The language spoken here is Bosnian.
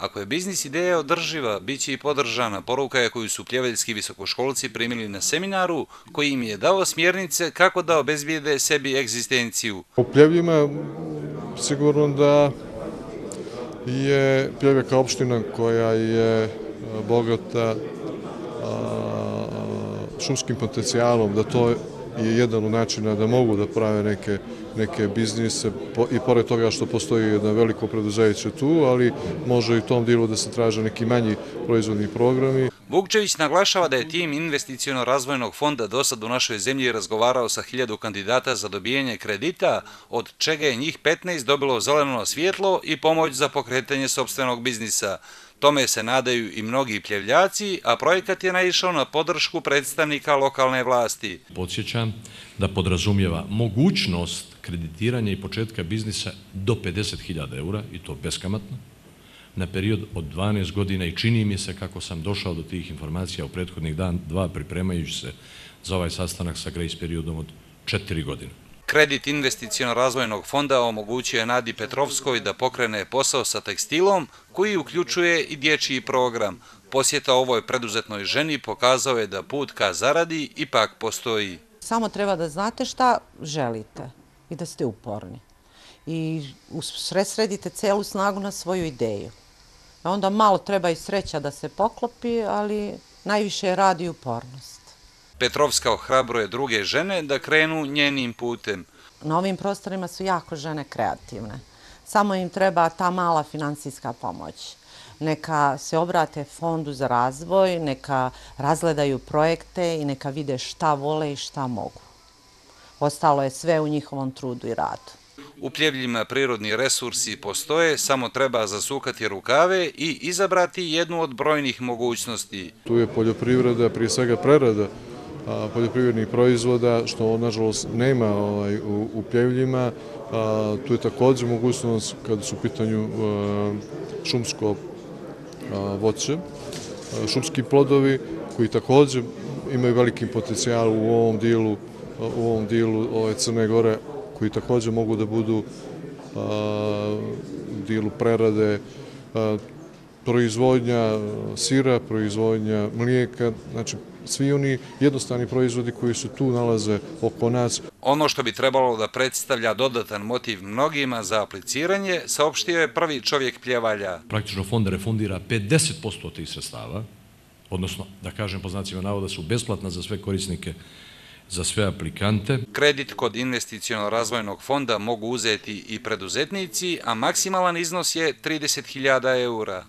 Ako je biznis ideja održiva, bit će i podržana. Poruka je koju su pljeveljski visokoškolci primili na seminaru, koji im je dao smjernice kako da obezbijede sebi egzistenciju. U pljevljima sigurno da je pljevljaka opština koja je e, bogata šumskim potencijalom, da to je jedan od načina da mogu da prave neke neke biznise i pored toga što postoji jedna veliko preduzeće tu, ali može i u tom dilu da se traže neki manji proizvodni programi. Vukčević naglašava da je tim investicijono-razvojnog fonda do sad u našoj zemlji razgovarao sa hiljadu kandidata za dobijenje kredita, od čega je njih 15 dobilo zeleno svjetlo i pomoć za pokretanje sobstvenog biznisa. Tome se nadaju i mnogi pljevljaci, a projekat je naišao na podršku predstavnika lokalne vlasti. Podsjećam da podrazumijeva mogućnost kreditiranja i početka biznisa do 50.000 eura, i to beskamatno, na period od 12 godina i čini mi se kako sam došao do tih informacija u prethodnih dan, dva pripremajući se za ovaj sastanak sa grace periodom od 4 godine. Kredit investicijono-razvojnog fonda omogućuje Nadi Petrovskoj da pokrene posao sa tekstilom, koji uključuje i dječji program. Posjeta ovoj preduzetnoj ženi pokazao je da put ka zaradi ipak postoji. Samo treba da znate šta želite i da ste uporni. I sredite celu snagu na svoju ideju. Onda malo treba i sreća da se poklopi, ali najviše radi upornost. Petrovska ohrabruje druge žene da krenu njenim putem. Na ovim prostorima su jako žene kreativne. Samo im treba ta mala financijska pomoć. Neka se obrate fondu za razvoj, neka razgledaju projekte i neka vide šta vole i šta mogu. Ostalo je sve u njihovom trudu i radu. U pljevljima prirodni resursi postoje, samo treba zasukati rukave i izabrati jednu od brojnih mogućnosti. Tu je poljoprivreda, prije svega prerada, poljoprivrednih proizvoda, što nažalost nema ovaj, u pljevljima. Tu je također mogućnost kada su u pitanju šumsko voće, šumski plodovi koji također imaju veliki potencijal u ovom dijelu u ovom dijelu ovaj, Crne Gore koji također mogu da budu u dijelu prerade proizvodnja sira, proizvodnja mlijeka, znači svi oni jednostavni proizvodi koji su tu nalaze oko nas. Ono što bi trebalo da predstavlja dodatan motiv mnogima za apliciranje, saopštio je prvi čovjek pljevalja. Praktično fond refundira 50% tih sredstava, odnosno, da kažem po znacima navoda, su besplatna za sve korisnike za sve aplikante. Kredit kod investicijono-razvojnog fonda mogu uzeti i preduzetnici, a maksimalan iznos je 30.000 eura.